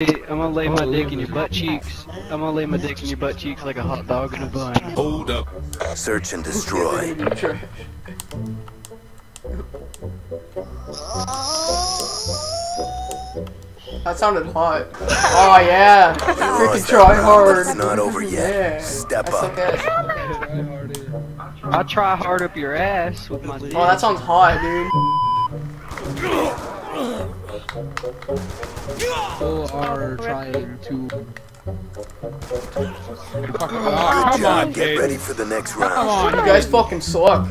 I'm gonna lay my dick in your butt cheeks. I'm gonna lay my dick in your butt cheeks like a hot dog in a bun. Hold up. Search and destroy. That sounded hot. Oh yeah, freaking Cross that try hard. It's not over yet. Yeah. Step That's up. okay. I try hard up your ass with my dick. Oh, that sounds hot, dude. People are trying to. Good come job. on, Get kid. ready for the next Come round. on, You guys fucking suck.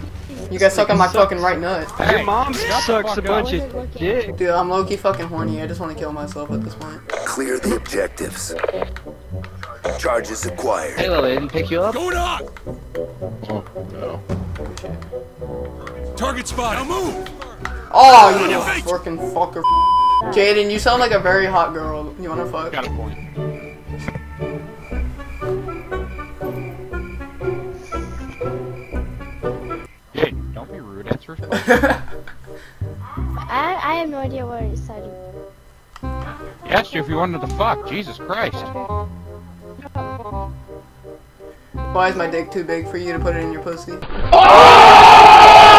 You guys suck on my fucking right nut. Your mom sucks a bunch of dick. Dude, I'm low-key fucking horny. I just want to kill myself at this point. Clear the objectives. Charges acquired. Hey, Lily, didn't pick you up? Going up. Oh, Target spot. Now move. Oh, you fucking fucker. Jaden, you sound like a very hot girl. You wanna fuck? Got a point. Hey, don't be rude. Answer his question. I, I have no idea what he said. He asked you if you wanted to fuck. Jesus Christ. Why is my dick too big for you to put it in your pussy? Ah!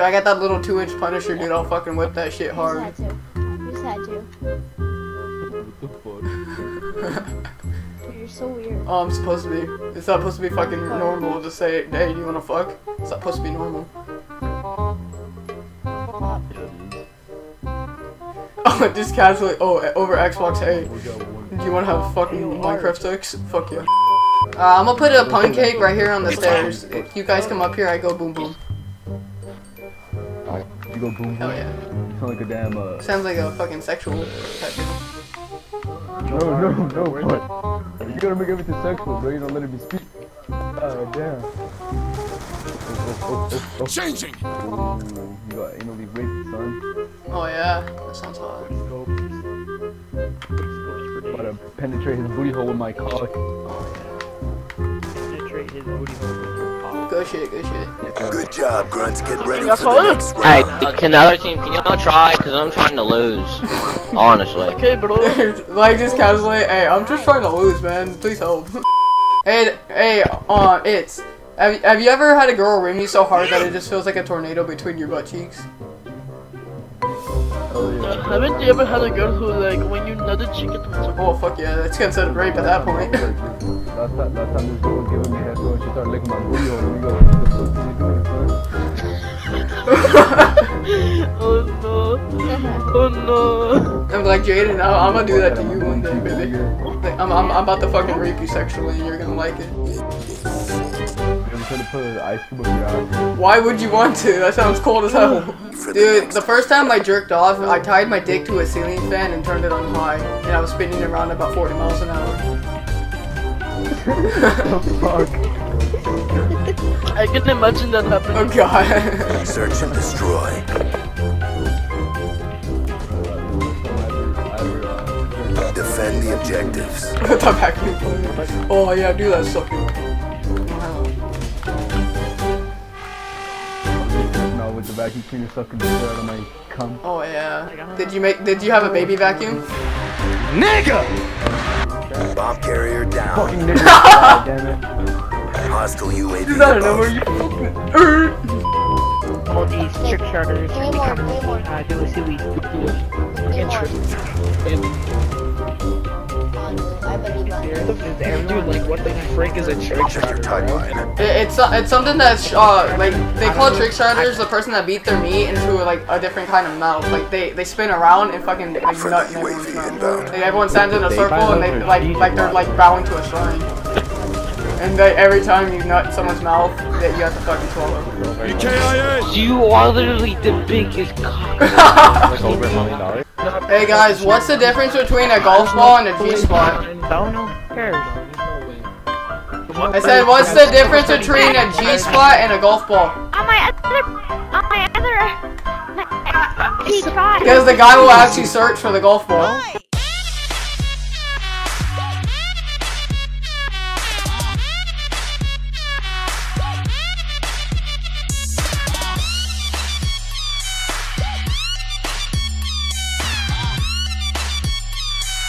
Dude, I got that little two-inch Punisher, dude. I'll fucking whip that shit hard. You hard. had to. You just had to. Dude, you're so weird. Oh, I'm supposed to be. It's not supposed to be fucking normal to say, hey, do you wanna fuck? It's not supposed to be normal. Oh, just casually. Oh, over Xbox. Hey, do you wanna have fucking Minecraft sex? Fuck yeah. Uh, I'm gonna put a pun cake right here on the stairs. If you guys come up here, I go boom boom. You go boom. Hell yeah. You sound like a damn. Uh, Sounds like a fucking sexual type deal. no, no, no, but you gotta make everything sexual, bro. You don't let it be speak. Oh damn. Oh, oh, oh, oh, Changing. oh. Ooh, you got anally raped, son. Oh yeah, that sounds hot. About to penetrate his booty hole with my cock. Good shit, good shit. Good job, Grunts. Get ready for the all. next Hey, round. can the other team, can y'all try? Because I'm trying to lose. Honestly. Okay, bro. like just casually, hey, I'm just trying to lose, man. Please help. hey, hey, uh, it's. Have, you- have you ever had a girl rim you so hard that it just feels like a tornado between your butt cheeks? Oh yeah. Haven't you ever had a girl who like when you nutted she gets so Oh fuck yeah, that's considered rape at that point. Last time, last time this girl was giving me head, bro, she started licking my booty hole. And we go, what the fuck are you doing, son? Oh no. Oh no. I'm like Jaden, I'm gonna do that to you one day, baby. Like, I'm, I'm, I'm about to fucking rape you sexually, and you're gonna like it. I'm trying to put an ice cube up your ass. Why would you want to? That sounds cold as hell. Dude, the first time I jerked off, I tied my dick to a ceiling fan and turned it on high, and I was spinning around about 40 miles an hour. Fuck. I can imagine that happening. Oh god. Search and destroy. Defend the objectives. the vacuum cleaner. Oh yeah, do that sucker. No, with the vacuum cleaner sucking the shit out of my cum. Oh yeah. Did you make? Did you have a baby vacuum? Bomb carrier down. Fucking nigga. God damn it. Hostile UAV Is that a number above. you fucking? all these trick charters Way more, way uh, do a silly Way Dude, like, what the frick is it's uh, it's something that's uh like they call trick starters the person that beat their meat into like a different kind of mouth. Like they they spin around and fucking like nut. Like, everyone stands in a circle and they like like they're like bowing to a shrine. And they, every time you nut someone's mouth, that you have to fucking swallow. EKIA. You are literally the biggest cock. over a million dollars. Hey guys, what's the difference between a golf ball and a G spot? Dono? Cares. I said, what's the difference between a G spot and a golf ball? On my other, on my other, my, G spot. Because the guy will actually search for the golf ball.